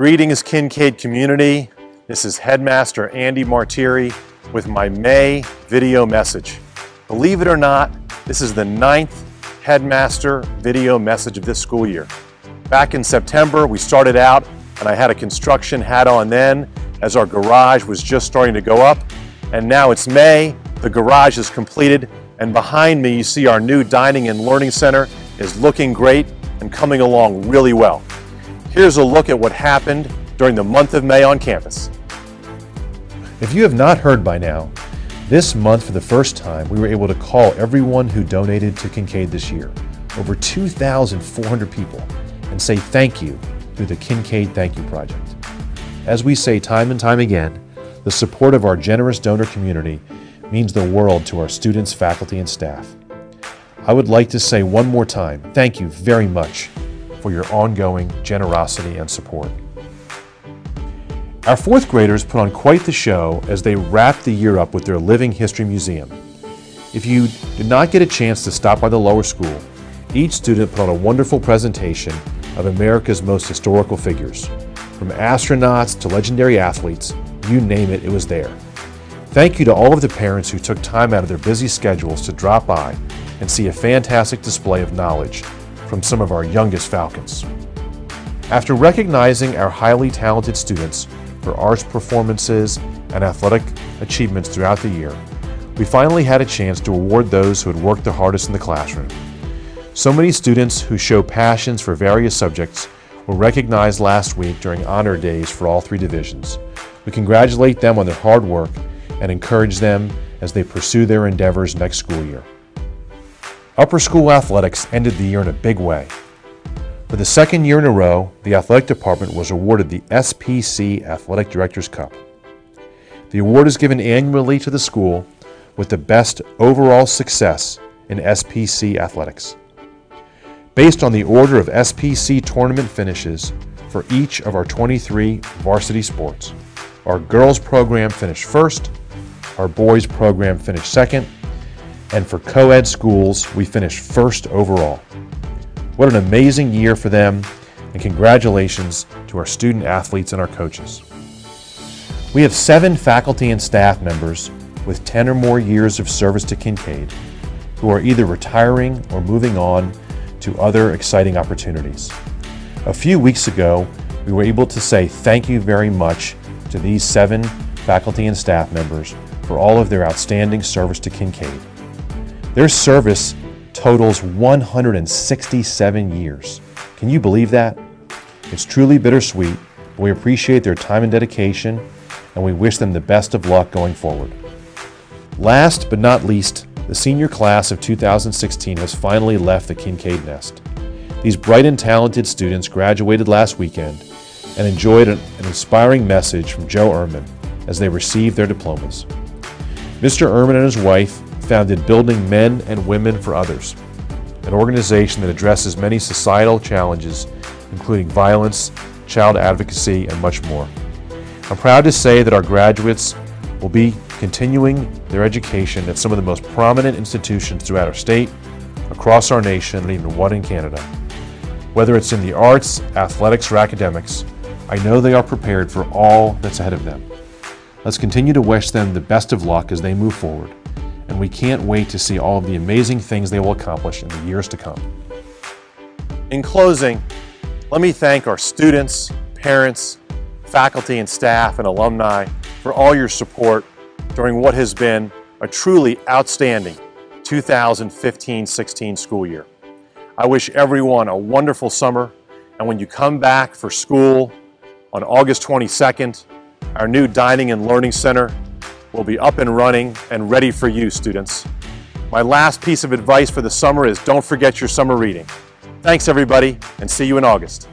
Greetings Kinkaid community. This is Headmaster Andy Martiri with my May video message. Believe it or not, this is the ninth Headmaster video message of this school year. Back in September, we started out and I had a construction hat on then as our garage was just starting to go up. And now it's May, the garage is completed, and behind me you see our new dining and learning center is looking great and coming along really well. Here's a look at what happened during the month of May on campus. If you have not heard by now, this month for the first time we were able to call everyone who donated to Kinkaid this year, over 2,400 people, and say thank you through the Kinkaid Thank You Project. As we say time and time again, the support of our generous donor community means the world to our students, faculty, and staff. I would like to say one more time, thank you very much for your ongoing generosity and support. Our fourth graders put on quite the show as they wrapped the year up with their Living History Museum. If you did not get a chance to stop by the lower school, each student put on a wonderful presentation of America's most historical figures. From astronauts to legendary athletes, you name it, it was there. Thank you to all of the parents who took time out of their busy schedules to drop by and see a fantastic display of knowledge from some of our youngest Falcons. After recognizing our highly talented students for arts performances and athletic achievements throughout the year, we finally had a chance to award those who had worked the hardest in the classroom. So many students who show passions for various subjects were recognized last week during honor days for all three divisions. We congratulate them on their hard work and encourage them as they pursue their endeavors next school year. Upper school athletics ended the year in a big way. For the second year in a row, the athletic department was awarded the SPC Athletic Directors Cup. The award is given annually to the school with the best overall success in SPC athletics. Based on the order of SPC tournament finishes for each of our 23 varsity sports, our girls program finished first, our boys program finished second, and for co ed schools, we finished first overall. What an amazing year for them, and congratulations to our student athletes and our coaches. We have seven faculty and staff members with 10 or more years of service to Kinkaid who are either retiring or moving on to other exciting opportunities. A few weeks ago, we were able to say thank you very much to these seven faculty and staff members for all of their outstanding service to Kinkaid. Their service totals 167 years. Can you believe that? It's truly bittersweet, but we appreciate their time and dedication, and we wish them the best of luck going forward. Last but not least, the senior class of 2016 has finally left the Kinkaid nest. These bright and talented students graduated last weekend and enjoyed an, an inspiring message from Joe Ehrmann as they received their diplomas. Mr. Ehrmann and his wife founded Building Men and Women for Others, an organization that addresses many societal challenges, including violence, child advocacy, and much more. I'm proud to say that our graduates will be continuing their education at some of the most prominent institutions throughout our state, across our nation, and even one in Canada. Whether it's in the arts, athletics, or academics, I know they are prepared for all that's ahead of them. Let's continue to wish them the best of luck as they move forward, and we can't wait to see all of the amazing things they will accomplish in the years to come. In closing, let me thank our students, parents, faculty and staff, and alumni for all your support during what has been a truly outstanding 2015-16 school year. I wish everyone a wonderful summer, and when you come back for school on August 22nd, our new Dining and Learning Center will be up and running and ready for you, students. My last piece of advice for the summer is don't forget your summer reading. Thanks, everybody, and see you in August.